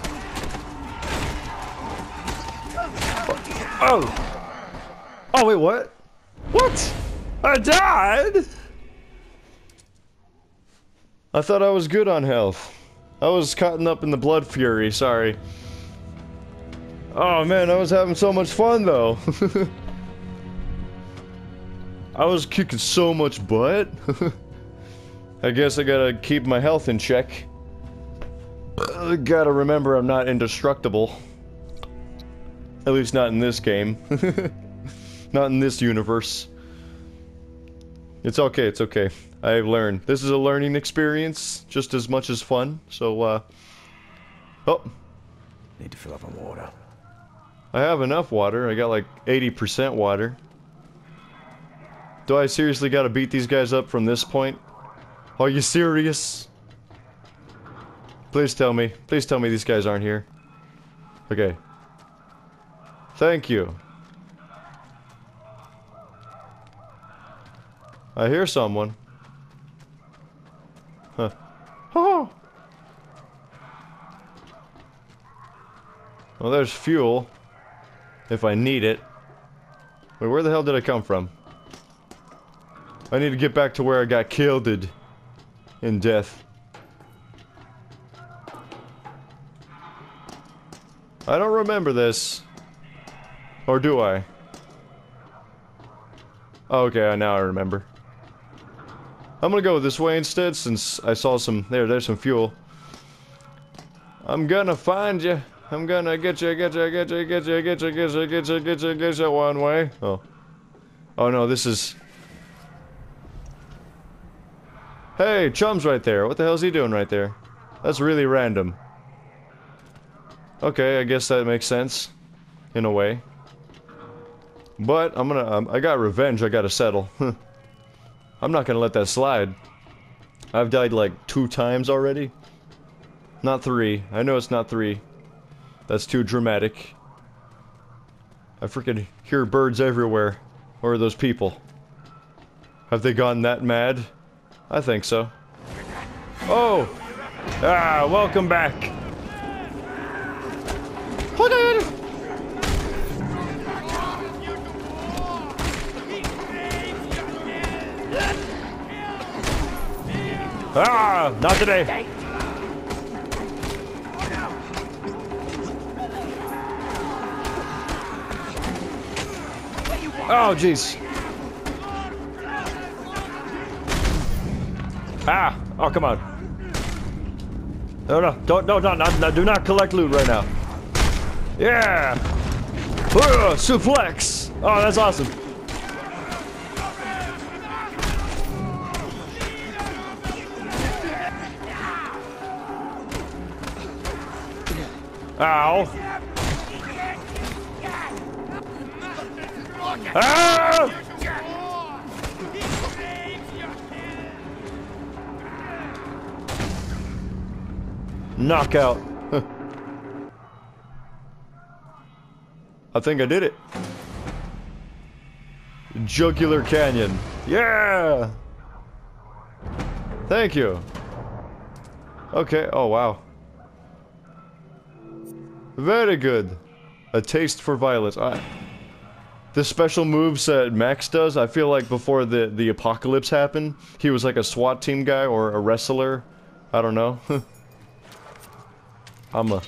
Oh! Oh, wait, what? What? I died? I thought I was good on health. I was caught up in the blood fury, sorry. Oh man, I was having so much fun though. <laughs> I was kicking so much butt. <laughs> I guess I gotta keep my health in check. I gotta remember I'm not indestructible. At least not in this game. <laughs> not in this universe. It's okay, it's okay. I've learned. This is a learning experience, just as much as fun, so, uh... Oh. Need to fill up on water. I have enough water. I got like 80% water. Do I seriously gotta beat these guys up from this point? Are you serious? Please tell me. Please tell me these guys aren't here. Okay. Thank you. I hear someone. Oh! Well, there's fuel. If I need it. Wait, where the hell did I come from? I need to get back to where I got killed in death. I don't remember this. Or do I? Oh, okay, now I remember. I'm gonna go this way instead since I saw some... There, there's some fuel. I'm gonna find you. I'm gonna get you, get you, get you, get you, get you, get you, get you, get you, get you one way. Oh. Oh no, this is... Hey, Chum's right there. What the hell is he doing right there? That's really random. Okay, I guess that makes sense. In a way. But, I'm gonna... Um, I got revenge I gotta settle. <laughs> I'm not gonna let that slide. I've died like two times already. Not three. I know it's not three. That's too dramatic. I freaking hear birds everywhere. Or are those people? Have they gone that mad? I think so. Oh! Ah, welcome back! Ah, not today. Oh, jeez. Ah! Oh, come on. No, no, don't, no, no, no, no, do not collect loot right now. Yeah! Uh, suplex! Oh, that's awesome. Ow! Ah! Knockout. <laughs> I think I did it. Jugular Canyon. Yeah! Thank you. Okay, oh wow. Very good. A taste for violence. I, the special moves that Max does, I feel like before the, the apocalypse happened, he was like a SWAT team guy or a wrestler. I don't know. <laughs> I'm a...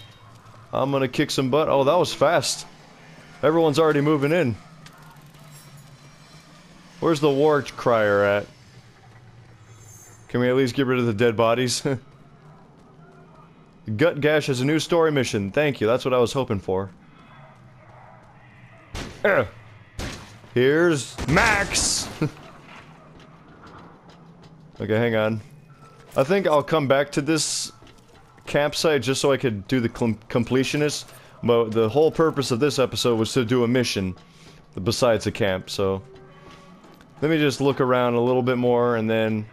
I'm gonna kick some butt. Oh, that was fast. Everyone's already moving in. Where's the war crier at? Can we at least get rid of the dead bodies? <laughs> Gutgash has a new story mission. Thank you, that's what I was hoping for. Uh, here's Max! <laughs> okay, hang on. I think I'll come back to this campsite just so I could do the com completionist. But the whole purpose of this episode was to do a mission besides a camp, so... Let me just look around a little bit more and then...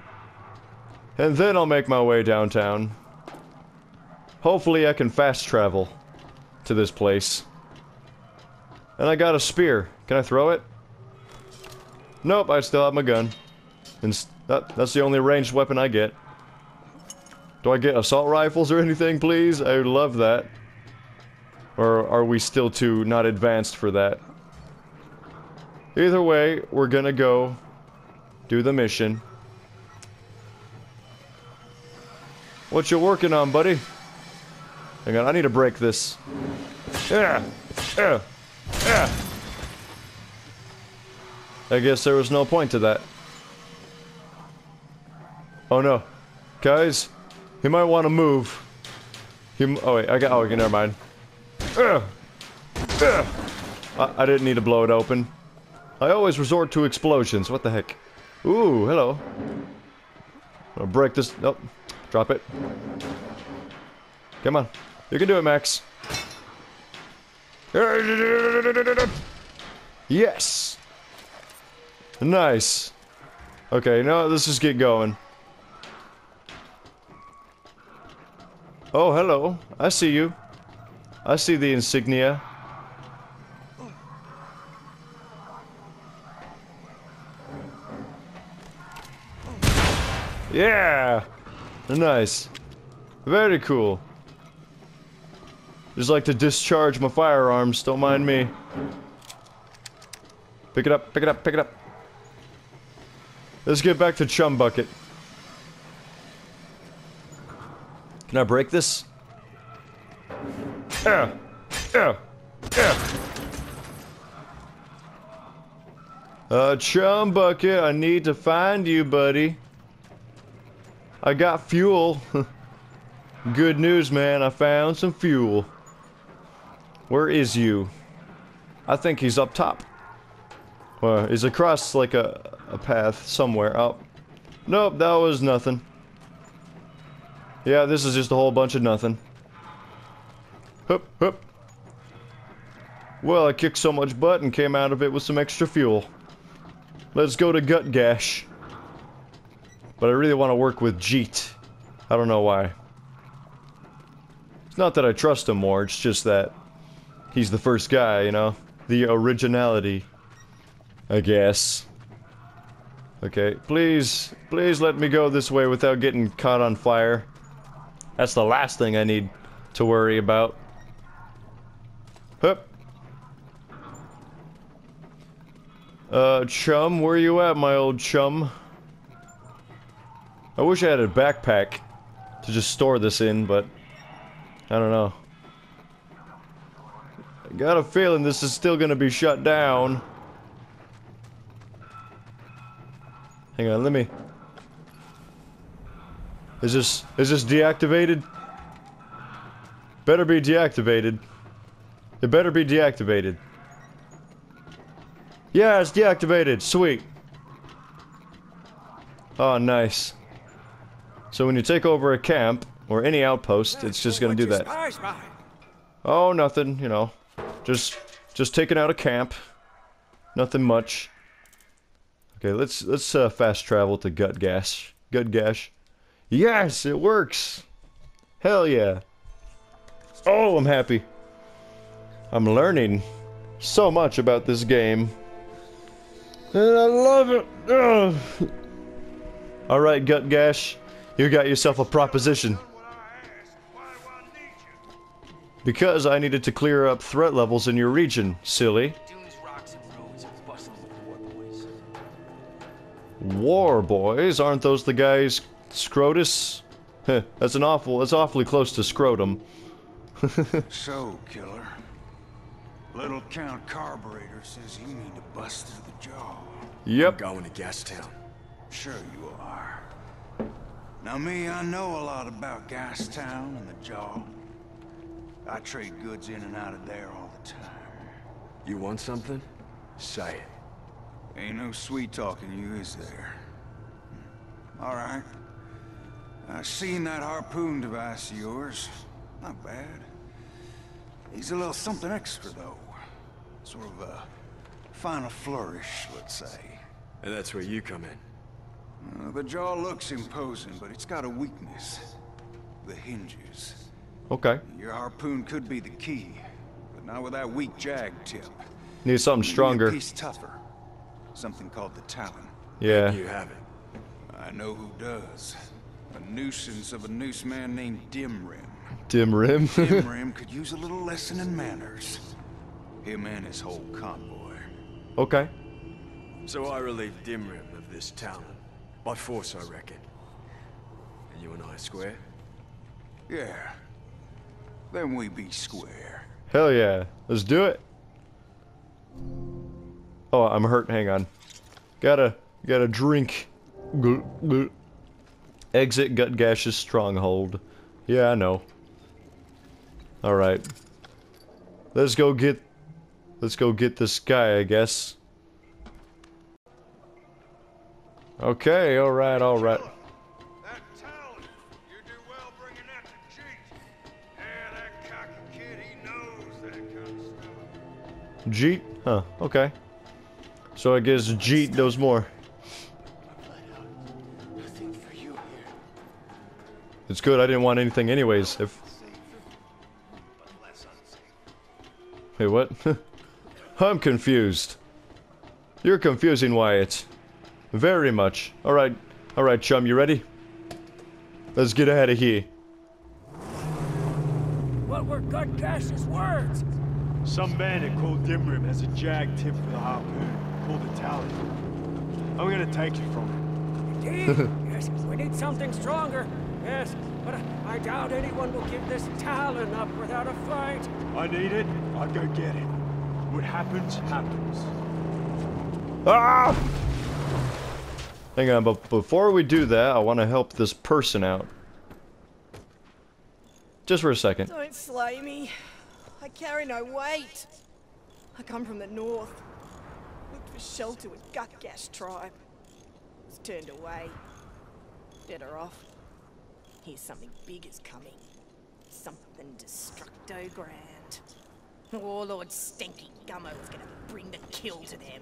And then I'll make my way downtown. Hopefully I can fast travel to this place. And I got a spear. Can I throw it? Nope, I still have my gun. And that, that's the only ranged weapon I get. Do I get assault rifles or anything, please? I would love that. Or are we still too not advanced for that? Either way, we're gonna go do the mission. What you working on, buddy? Hang on, I need to break this. Yeah, yeah, yeah. I guess there was no point to that. Oh no. Guys, he might want to move. He, oh wait, I got, oh, okay, never mind. Ugh. Ugh. I, I didn't need to blow it open. I always resort to explosions, what the heck. Ooh, hello. I'll break this, nope. Drop it. Come on. You can do it, Max. Yes! Nice. Okay, now let's just get going. Oh, hello. I see you. I see the insignia. Yeah! Nice. Very cool. Just like to discharge my firearms, don't mind me. Pick it up, pick it up, pick it up. Let's get back to Chumbucket. Can I break this? Yeah, yeah, yeah. Uh, Chumbucket, I need to find you, buddy. I got fuel. <laughs> Good news, man. I found some fuel. Where is you? I think he's up top. Well, he's across like a, a path somewhere. Oh. Nope, that was nothing. Yeah, this is just a whole bunch of nothing. Hup, hup. Well, I kicked so much butt and came out of it with some extra fuel. Let's go to Gutgash. But I really want to work with Jeet. I don't know why. It's not that I trust him more, it's just that he's the first guy, you know? The originality. I guess. Okay, please, please let me go this way without getting caught on fire. That's the last thing I need to worry about. Hup. Uh, chum, where you at, my old chum? I wish I had a backpack to just store this in, but I don't know. I got a feeling this is still gonna be shut down. Hang on, let me... Is this... is this deactivated? Better be deactivated. It better be deactivated. Yeah, it's deactivated. Sweet. Oh, nice. So when you take over a camp, or any outpost, it's just gonna do that. Oh, nothing, you know. Just just taking out a camp. Nothing much. Okay, let's let's uh, fast travel to Gutgash. Gut Gash. Yes, it works. Hell yeah. Oh, I'm happy. I'm learning so much about this game. And I love it. Ugh. All right, Gutgash. You got yourself a proposition. Because I needed to clear up threat levels in your region, silly. Dunes, rocks, and roads are bustling with war boys. Aren't those the guys Scrotus? Heh, that's an awful that's awfully close to scrotum. <laughs> So, killer. Little Count Carburetor says you mean to bust through the jaw. Yep. Going to Gastown. Sure you are. Now me, I know a lot about Gastown and the jaw. I trade goods in and out of there all the time. You want something? Say it. Ain't no sweet talking you, is there? All right. I seen that harpoon device of yours. Not bad. He's a little something extra, though. Sort of a final flourish, let's say. And that's where you come in. Uh, the jaw looks imposing, but it's got a weakness. The hinges. Okay. Your harpoon could be the key, but not with that weak jag tip. Need something Maybe stronger. A piece tougher. Something called the Talon. Yeah. You have it. I know who does. A nuisance of a noose man named Dimrim. Dim rim. Dimrim <laughs> could use a little lesson in manners. Him and his whole convoy. okay. So I relieved Dimrim of this Talon. By force, I reckon. And you and I square? Yeah. Then we be square. Hell yeah. Let's do it. Oh, I'm hurt. Hang on. Gotta, gotta drink. Exit Gutgash's stronghold. Yeah, I know. Alright. Let's go get... Let's go get this guy, I guess. Okay, alright, alright. Jeet? Huh, okay. So I guess Jeet knows more. It's good, I didn't want anything anyways. If... Wait, what? <laughs> I'm confused. You're confusing Wyatt. Very much. Alright, alright, chum, you ready? Let's get out of here. What were Gutgash's words? Some bandit called Dimrim has a jag tip for the harpoon, called the Talon. I'm gonna take it from him. Indeed. <laughs> yes, we need something stronger. Yes, but I, I doubt anyone will give this Talon up without a fight. I need it, I go get it. What happens, happens. Ah! Hang on, but before we do that, I want to help this person out. Just for a second. Don't slay me. I carry no weight. I come from the north. Looked for shelter with Gutgash tribe. Was turned away. Better off. Here's something big is coming. Something destructo grand. Warlord Stinky Gummo is gonna bring the kill to them.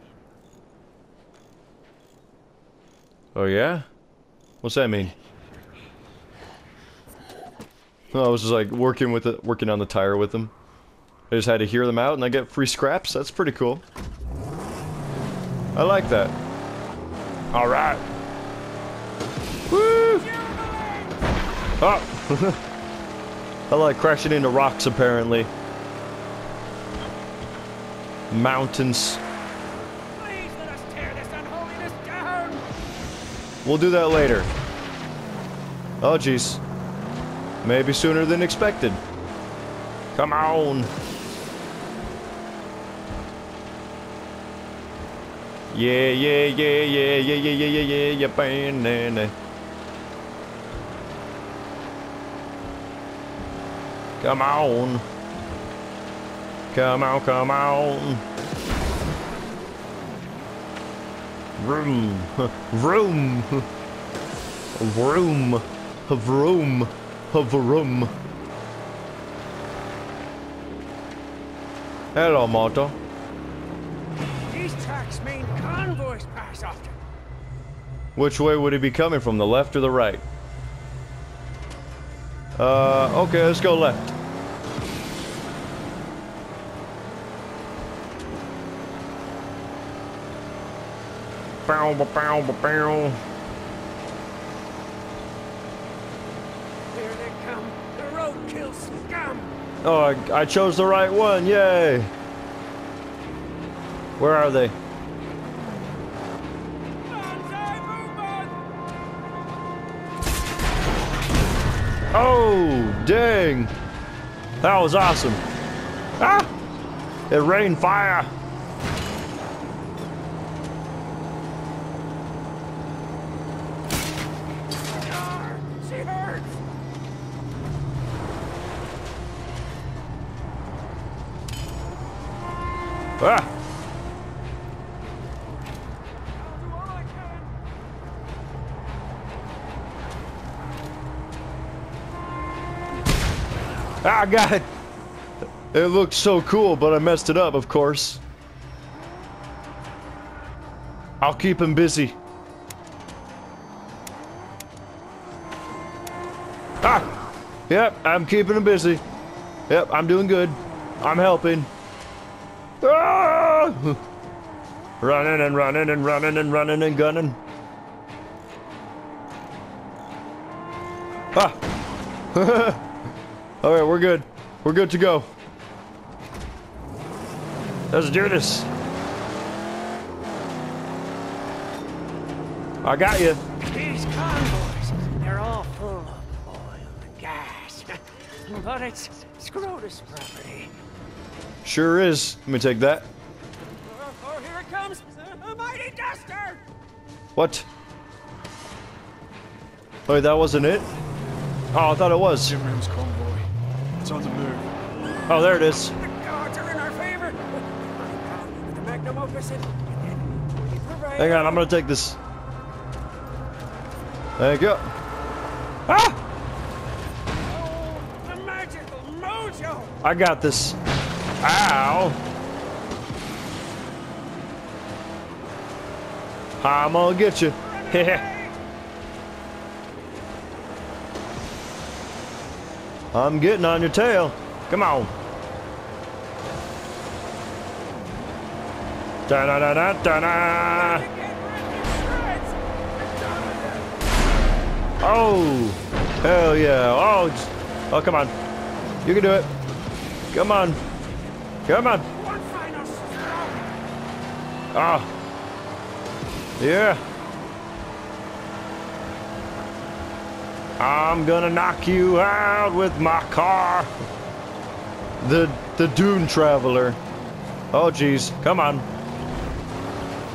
Oh yeah? What's that mean? Oh, I was just like working with it, working on the tire with them. I just had to hear them out, and I get free scraps. That's pretty cool. I like that. All right. Woo! Oh! <laughs> I like crashing into rocks, apparently. Mountains. Please let us tear this unholiness down. We'll do that later. Oh, jeez. Maybe sooner than expected. Come on. Yeah, yeah, yeah, yeah, yeah, yeah, yeah, yeah, yeah, yeah, banana. Come on. Come on, come on. Vroom. <laughs> Vroom. Vroom. Vroom. Vroom. Hello, Moto. These tracks mean pass often. Which way would he be coming from, the left or the right? Uh, okay, let's go left. Bow, bow, bow, bow, bow. Here they come. The roadkill scum. Oh, I, I chose the right one, yay! Where are they? Dang! That was awesome. Ah! It rained fire. I got it. It looked so cool, but I messed it up, of course. I'll keep him busy. Ah! Yep, I'm keeping him busy. Yep, I'm doing good. I'm helping. Ah! <laughs> Running and running and running and running and gunning. Ah! <laughs> Alright, we're good. We're good to go. Let's do this. I got you. These convoys, they're all full of oil and gas. <laughs> but it's Scrotus property. Sure is. Let me take that. Oh, oh, here it comes! A mighty duster! What? Wait, that wasn't it? Oh, I thought it was. Jim Rim's convoy. It's on the move. Oh, there it is. The gods are in our favor! The magnum opus and then we prevail. Hang on, I'm gonna take this. Thank you. Go. Ah! The magical mojo! I got this. Ow! I'm gonna get you. <laughs> I'm getting on your tail. Come on. Da da da da da da. Oh, hell yeah! Oh, j- oh, come on. You can do it. Come on. Come on. Ah. Yeah. I'm gonna knock you out with my car. The the Dune Traveler. Oh jeez, come on.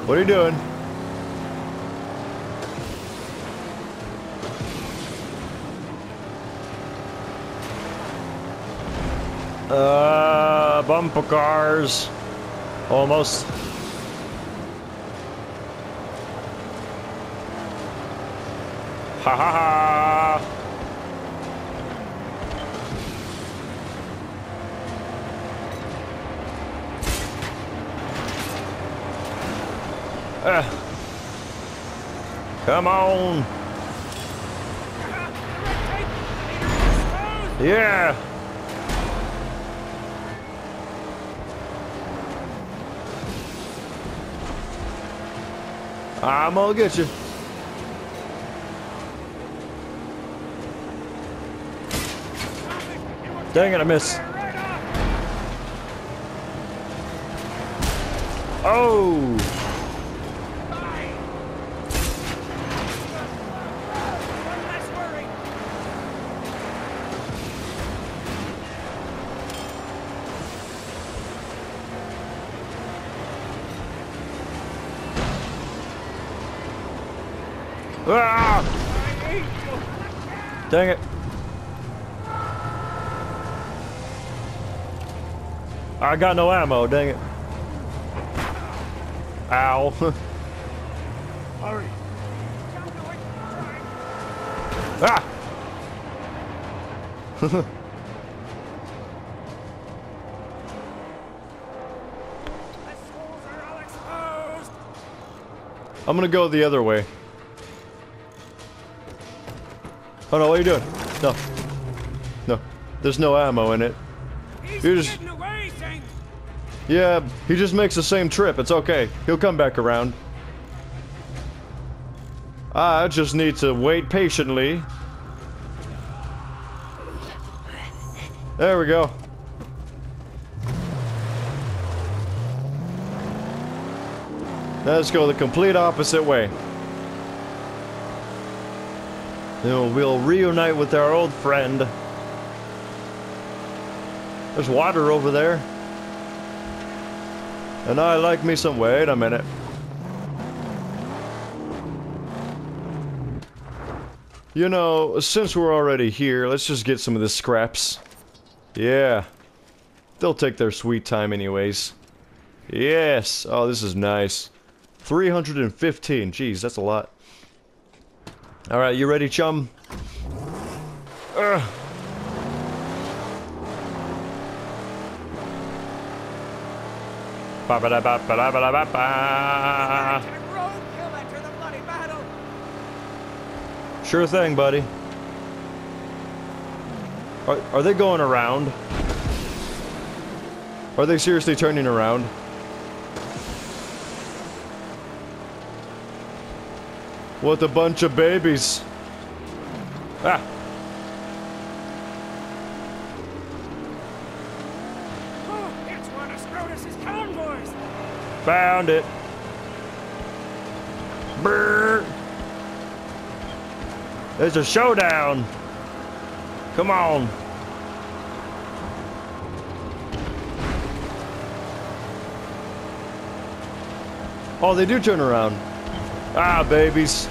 What are you doing? Uh, bumper cars. Almost. Ha ha ha! Uh, come on! Yeah! I'm gonna get you. Dang it, I miss. Oh! Dang it. I got no ammo, dang it. Ow. <laughs> Hurry. Ah! <laughs> I'm gonna go the other way. Oh no, what are you doing? No. No. There's no ammo in it. He's You're just- away, Saint. Yeah, he just makes the same trip. It's okay. He'll come back around. Ah, I just need to wait patiently. There we go. Let's go the complete opposite way. Then we'll reunite with our old friend. There's water over there. And I like me some. Wait a minute. You know, since we're already here, let's just get some of the scraps. Yeah. They'll take their sweet time anyways. Yes. Oh, this is nice. 315. Jeez, that's a lot. Alright, you ready, chum? Ugh. Ba-ba-da-ba-ba-da-ba-da-ba. Roadkill enter the bloody battle. Sure thing, buddy. Are, are they going around? Are they seriously turning around? What a bunch of babies. Ah. Oh, it's one of Scrotus's convoys. Found it. Brrr. There's a showdown. Come on. Oh, they do turn around. Ah, babies.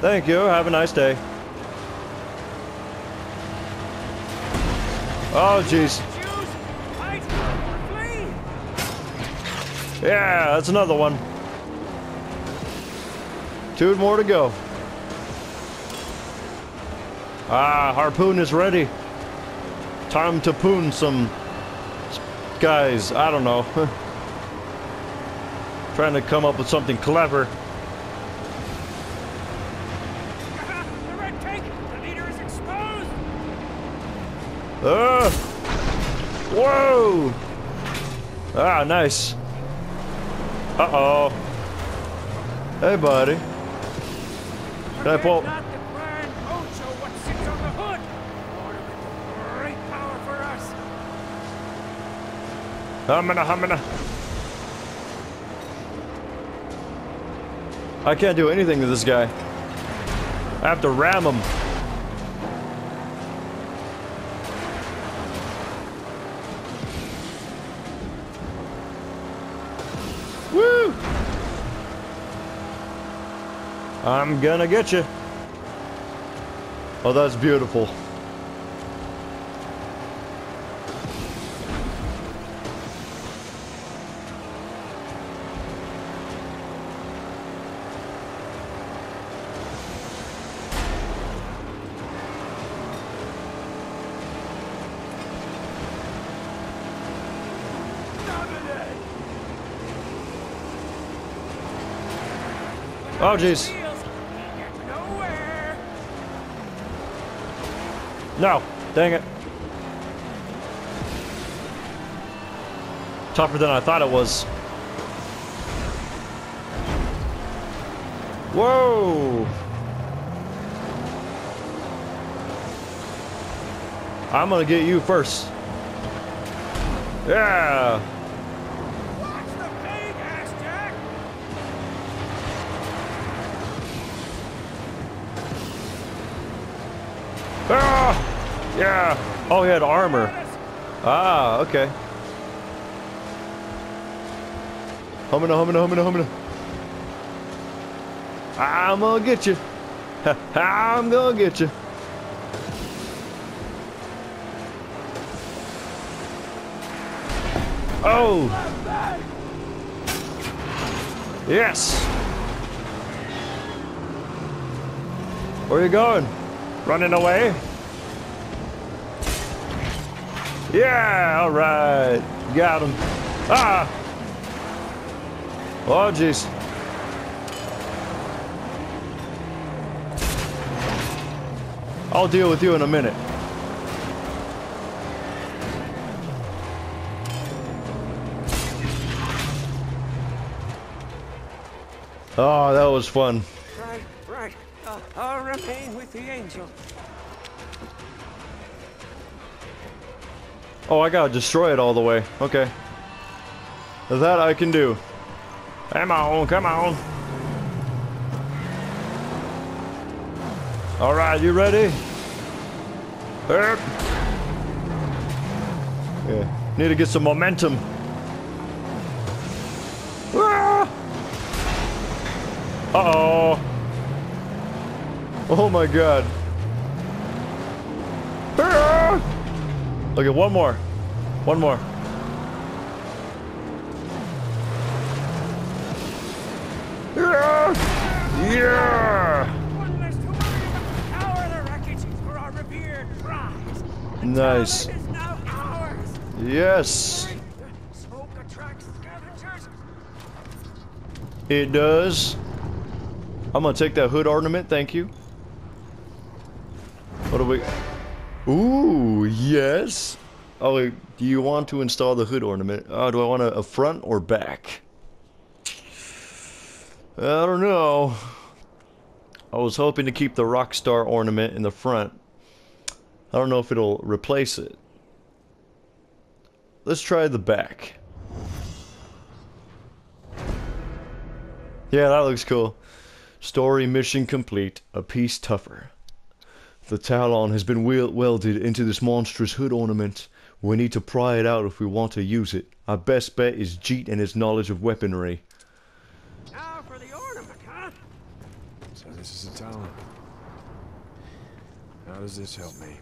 Thank you. Have a nice day. Oh, jeez. Yeah, that's another one. Two more to go. Ah, harpoon is ready. Time to poon some guys. I don't know. <laughs> Trying to come up with something clever. Ah! Whoa! Ah, nice. Uh-oh. Hey, buddy. Can I pull? Not the grand Ocho what sits on the hood. Lord with great power for us. Humana, humana. I can't do anything to this guy. I have to ram him. Woo! I'm gonna get you. Oh, that's beautiful. No. Dang it. Tougher than I thought it was. Whoa! I'm gonna get you first. Yeah! Watch the pig, ass Jack. Ah! Yeah! Oh, he had armor. Ah, okay. Humana, humana, humana, humana. I'm gonna get you. <laughs> I'm gonna get you. Oh! Yes! Where you going? Running away? Yeah, all right. Got him. Ah! Oh, jeez. I'll deal with you in a minute. Oh, that was fun. Oh, I gotta destroy it all the way. Okay. That I can do. Come on, come on. Alright, you ready? Erp. Yeah. Need to get some momentum. Ah! Uh-oh. Oh my god. Ah! Okay, one more. One more. Yeah! Yeah! One less to worry about. Power the wreckage for our revered prize. Nice. It is now ours. Yes, Smoke attracts scavengers. it does. I'm gonna take that hood ornament, thank you. What do we... Ooh, yes. Oh, do you want to install the hood ornament? Oh, do I want a, a front or back? I don't know. I was hoping to keep the rock star ornament in the front. I don't know if it'll replace it. Let's try the back. Yeah, that looks cool. Story mission complete. A piece tougher. The Talon has been welded into this monstrous hood ornament. We need to pry it out if we want to use it. Our best bet is Jeet and his knowledge of weaponry. Now for the ornament, huh? So this is a talon. How does this help me?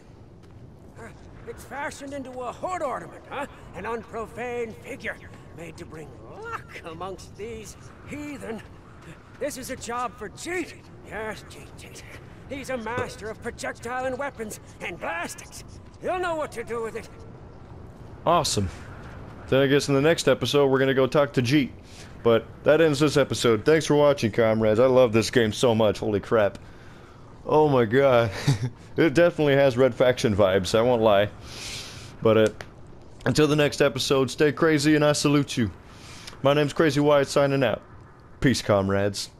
Uh, It's fashioned into a hood ornament, huh? An unprofane figure made to bring luck amongst these heathen. This is a job for Jeet. Yes, Jeet, Jeet. He's a master of projectile and weapons and blastings. He'll know what to do with it. Awesome. Then I guess in the next episode we're gonna go talk to Jeet. But that ends this episode. Thanks for watching, comrades. I love this game so much. Holy crap. Oh my god. <laughs> it definitely has Red Faction vibes, I won't lie. But uh, until the next episode, stay crazy and I salute you. My name's Crazy Wyatt signing out. Peace, comrades.